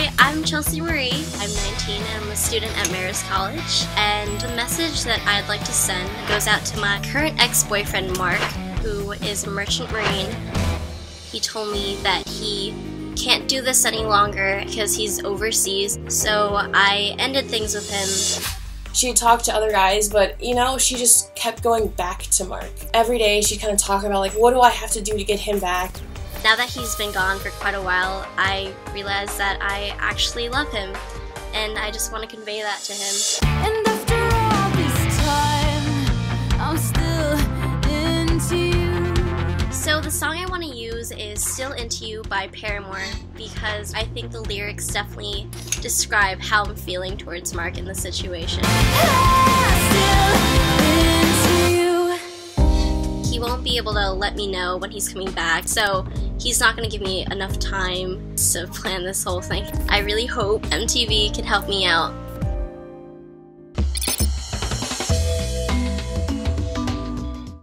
Hi, I'm Chelsea Marie. I'm 19 and I'm a student at Marist College. And the message that I'd like to send goes out to my current ex-boyfriend Mark, who is a merchant marine. He told me that he can't do this any longer because he's overseas, so I ended things with him. She talked to other guys, but you know, she just kept going back to Mark. Every day she'd kind of talk about like, what do I have to do to get him back? Now that he's been gone for quite a while, I realize that I actually love him, and I just want to convey that to him. And after all this time, I'm still into you. So the song I want to use is Still Into You by Paramore because I think the lyrics definitely describe how I'm feeling towards Mark in the situation. You. He won't be able to let me know when he's coming back, so he's not going to give me enough time to plan this whole thing. I really hope MTV can help me out